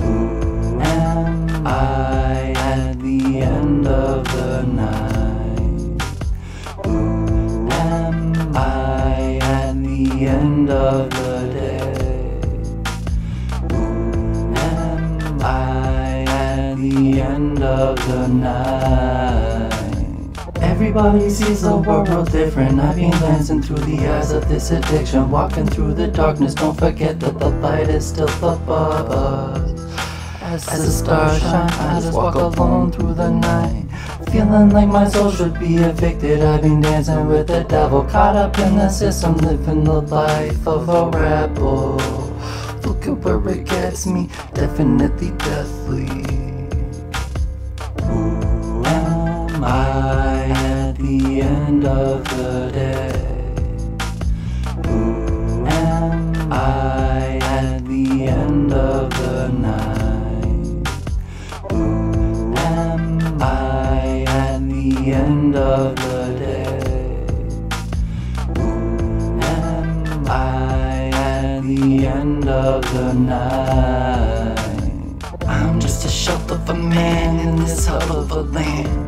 Who am I at the end of the night? Who am I at the end of the day? Who am I at the end of the night? Everybody sees the world different. I've been glancing through the eyes of this addiction. Walking through the darkness, don't forget that the light is still above us. As the stars shine, I just walk alone through the night. Feeling like my soul should be evicted. I've been dancing with the devil, caught up in the system, living the life of a rebel. Look at where it gets me, definitely deathly. Of the day? Who am I at the end of the night? Who am I at the end of the day? Who am I at the end of the night? I'm just a shell of a man in this hell of a land.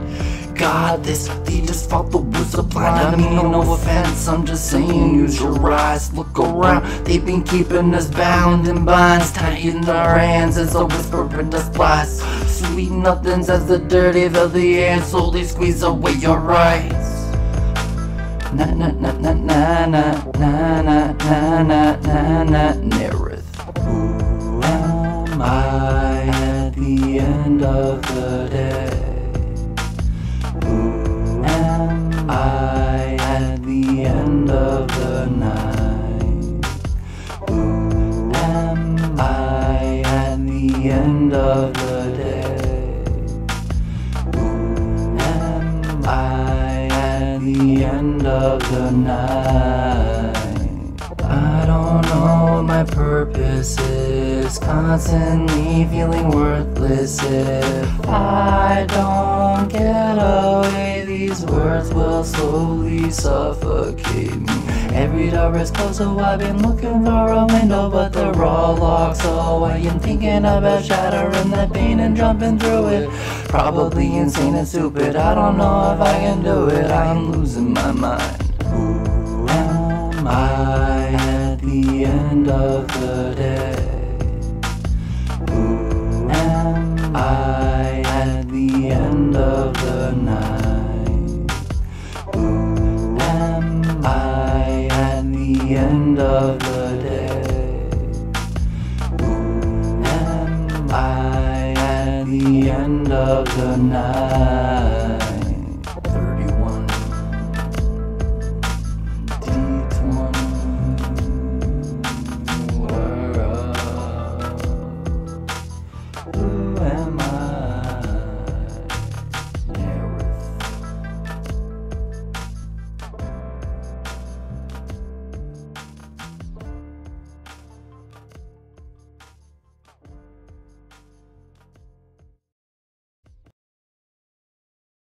God, this leaders followers are blind. I mean, no, no offense, I'm just saying, use your eyes, look around. They've been keeping us bound in binds, tying our hands as a whisper in the splice. Sweet nothings as the dirty fill the air, slowly squeeze away your rights. Na na na na na na na na na na na na Nareth. Who am I at the end of the day? The end of the night? I don't know what my purpose is. Constantly feeling worthless if I don't get away. These words will slowly suffocate me. Every door is closed, so I've been looking for a window, but they're all locked. So I am thinking about shattering that pane and jumping through it. Probably insane and stupid. I don't know if I can do it. I'm losing my mind. I at the end of the day? Who am I at the end of the night? Who am I at the end of the day? Who am I at the end of the night?